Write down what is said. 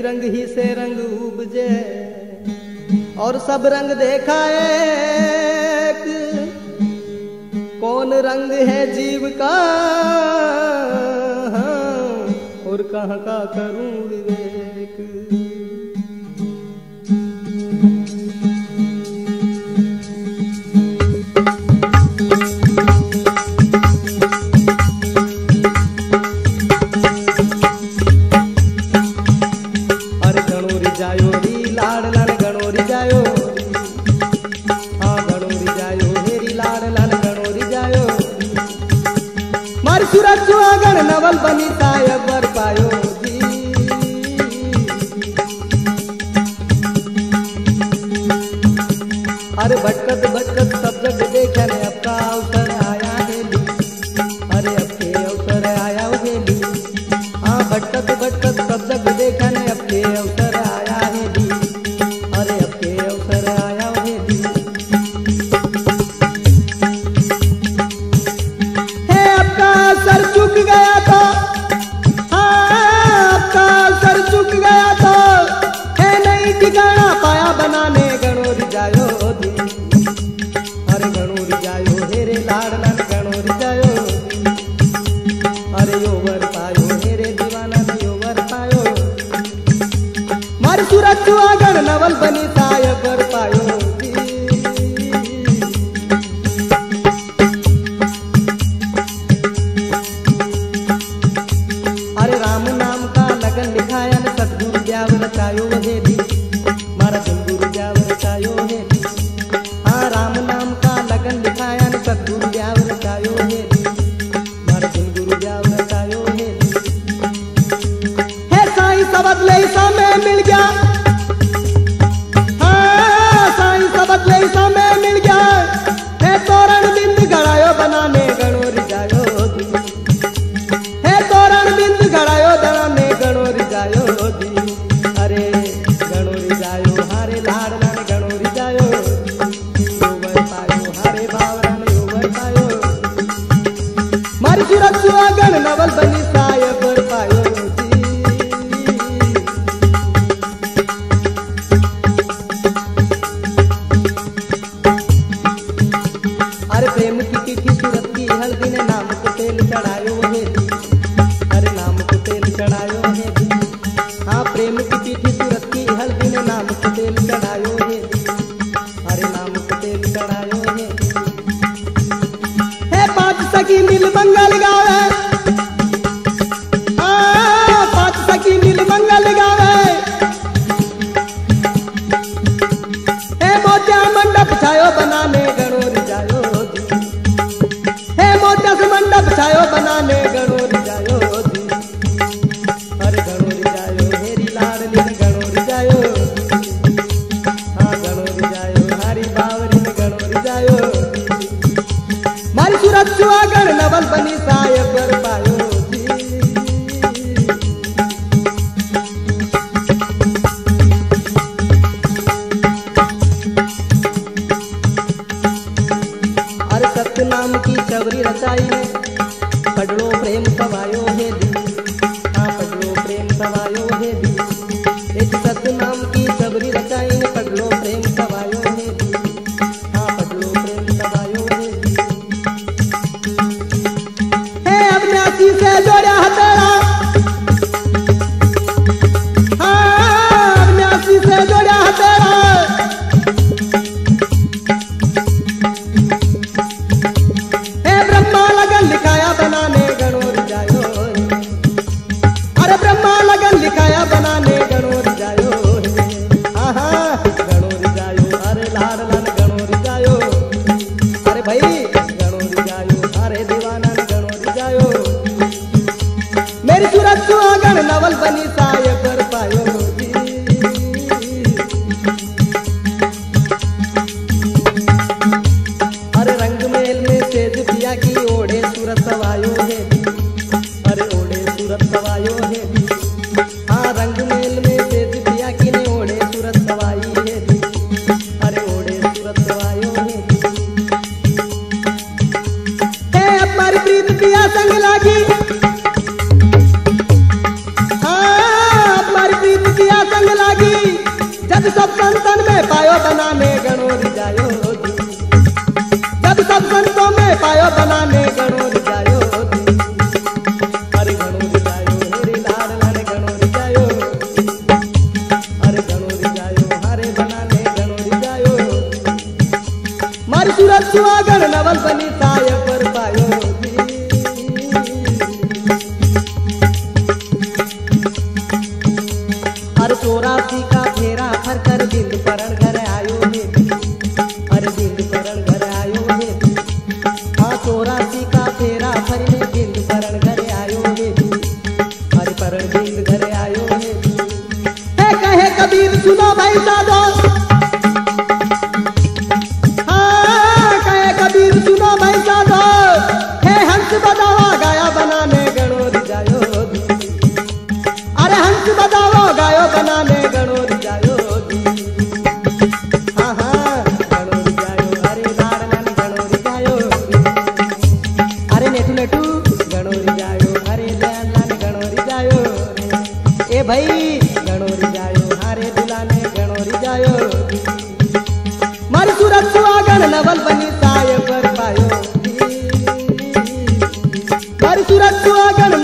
एक रंग ही से रंग उपजे, और सब रंग देखा एक। कौन रंग है जीव का? हाँ, और कहाँ का करूँ विवेक? नवल बनी सायबर पायो अरे भटकत भटकत company तेल चढ़ायो हे दी नाम को तेल चढ़ायो हे हाँ प्रेम की चिट्ठी तू रखी हल्दी में नाम को तेल चढ़ायो हे दी नाम को तेल चढ़ायो हे पाँच सखी मिल बंगाल गावे company. dice, llore. नवल बनी मुखिया संग लागी। जब सब संतन में पायो बना में गणोरी जायो जब सब संतों में पायो बना में એ ભાઈ ગણોરી જાયો હારે દુલાને ગણોરી જાયો મારી સુરત સુ આગળ નવલ બની સાય પર પાયો મારી સુરત સુ આગળ